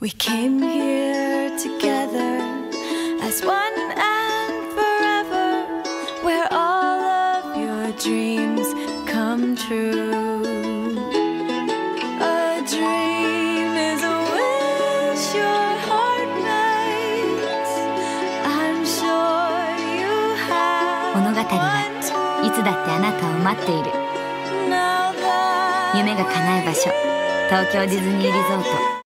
We came here together as one and forever, where all of your dreams come true. A dream is a wish your heart makes. I'm sure you have 物語はいつだってあなたを待っている夢が叶う場所東京ディズニーリゾート